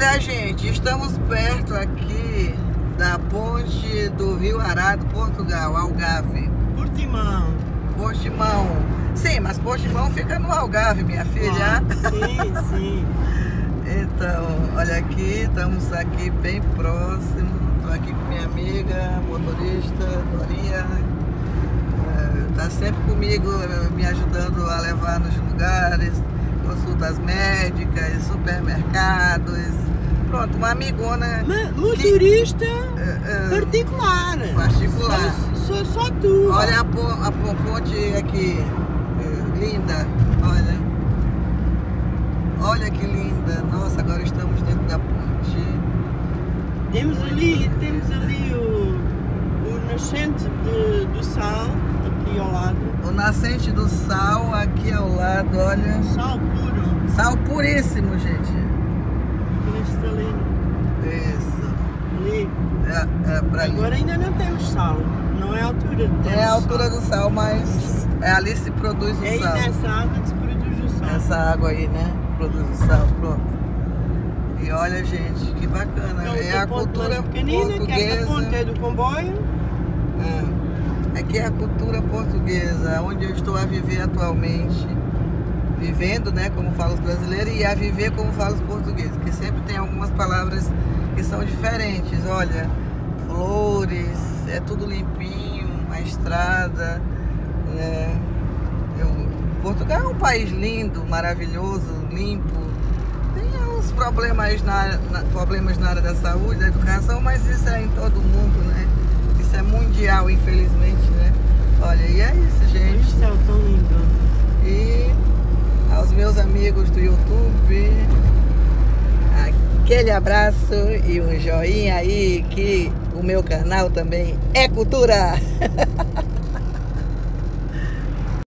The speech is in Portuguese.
Olha, gente, estamos perto aqui da ponte do Rio Arado, Portugal, Algarve. Portimão. Portimão. Sim, mas Portimão fica no Algarve, minha filha. Ah, sim, sim. Então, olha aqui, estamos aqui bem próximo. Estou aqui com minha amiga, motorista, Dorinha. Está sempre comigo, me ajudando a levar nos lugares, consultas médicas, supermercados. Pronto, uma amigona. Ma- Motorista eh, eh, particular. particular. Sou só tu. Olha a, a po- ponte aqui, eh, linda, olha. Olha que linda. Nossa, lado. O nascente do sal aqui ao lado, olha. Sal puro. Sal puríssimo, gente. Cristalino. Isso. Ali. É, é pra Agora ainda não temos sal. Não é a altura de É a altura sal. do sal, mas é ali se produz o É sal. nessa água que se produz o sal. Essa água aí, né? Produz o sal, pronto. E olha, gente, que bacana. Então, é a cultura mais pequenina, que esta ponte portuguesa. é do comboio. Aqui é a cultura portuguesa, onde eu estou a viver atualmente. Vivendo, né, como falam os brasileiros, e a viver como falam os portugueses, que sempre tem algumas palavras que são diferentes. Olha, flores, é tudo limpinho, a estrada. né? Eu- Portugal é um país lindo, maravilhoso, limpo. Tem uns problemas na, na- problemas na área da saúde, da educação, mas isso é em todo mundo, né? Isso é mundial, infelizmente? Olha, e é isso, Olha gente. o céu tão lindo. E aos meus amigos do YouTube, aquele abraço e um joinha aí que o meu canal também é cultura.